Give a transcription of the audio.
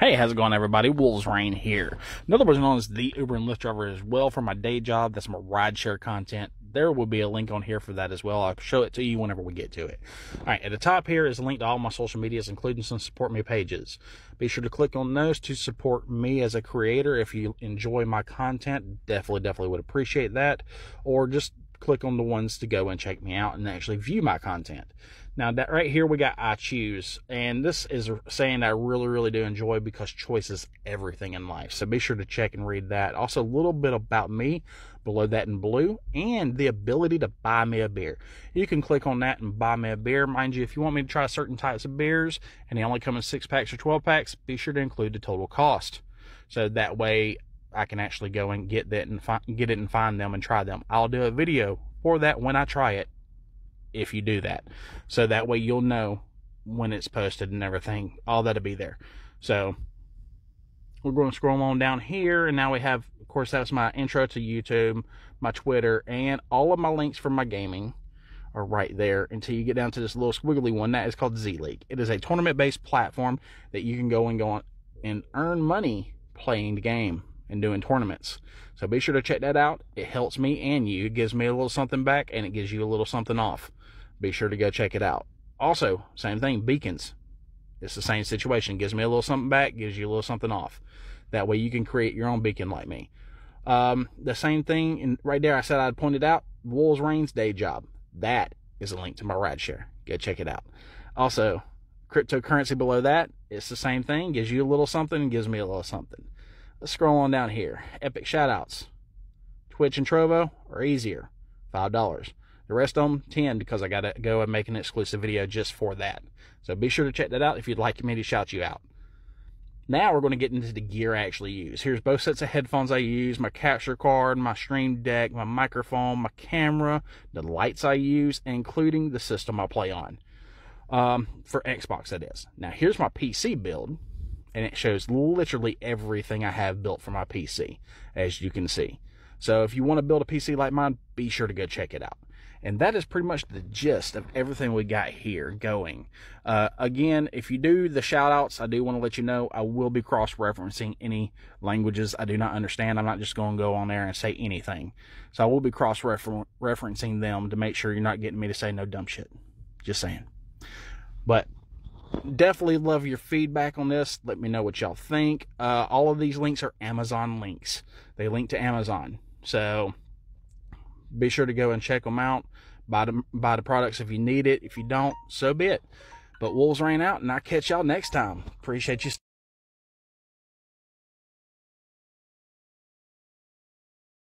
Hey, how's it going, everybody? Wolfz Reign here. Another person known as the Uber and Lyft driver as well for my day job. That's my rideshare content. There will be a link on here for that as well. I'll show it to you whenever we get to it. All right, at the top here is a link to all my social medias, including some support me pages. Be sure to click on those to support me as a creator. If you enjoy my content, definitely, definitely would appreciate that. Or just click on the ones to go and check me out and actually view my content. Now that right here we got I choose, and this is saying I really, really do enjoy because choice is everything in life. So be sure to check and read that. Also, a little bit about me below that in blue, and the ability to buy me a beer. You can click on that and buy me a beer. Mind you, if you want me to try certain types of beers and they only come in six packs or 12 packs, be sure to include the total cost. So that way I can actually go and get that and get it and find them and try them. I'll do a video for that when I try it if you do that. So that way you'll know when it's posted and everything. All that'll be there. So we're going to scroll on down here and now we have of course that's my intro to YouTube, my Twitter, and all of my links for my gaming are right there until you get down to this little squiggly one that is called Z League. It is a tournament based platform that you can go and go on and earn money playing the game and doing tournaments. So be sure to check that out. It helps me and you. It gives me a little something back and it gives you a little something off. Be sure to go check it out. Also, same thing, beacons. It's the same situation. Gives me a little something back, gives you a little something off. That way you can create your own beacon like me. Um, the same thing, and right there I said I'd pointed out, Wolfz Reign's day job. That is a link to my ride share. Go check it out. Also, cryptocurrency below that, it's the same thing. Gives you a little something, gives me a little something. Let's scroll on down here. Epic shoutouts. Twitch and Trovo are easier. $5. The rest of them, 10 because I got to go and make an exclusive video just for that. So be sure to check that out if you'd like me to shout you out. Now we're going to get into the gear I actually use. Here's both sets of headphones I use, my capture card, my stream deck, my microphone, my camera, the lights I use, including the system I play on. Um, for Xbox, that is. Now here's my PC build and it shows literally everything I have built for my PC, as you can see. So if you want to build a PC like mine, be sure to go check it out. And that is pretty much the gist of everything we got here going. Uh, again, if you do the shout outs, I do want to let you know I will be cross referencing any languages I do not understand. I'm not just going to go on there and say anything. So I will be cross referencing them to make sure you're not getting me to say no dumb shit. Just saying. But definitely love your feedback on this. Let me know what y'all think. Uh, all of these links are Amazon links. They link to Amazon. So be sure to go and check them out. Buy the, buy the products if you need it. If you don't, so be it. But Wolfz Reign out, and I'll catch y'all next time. Appreciate you.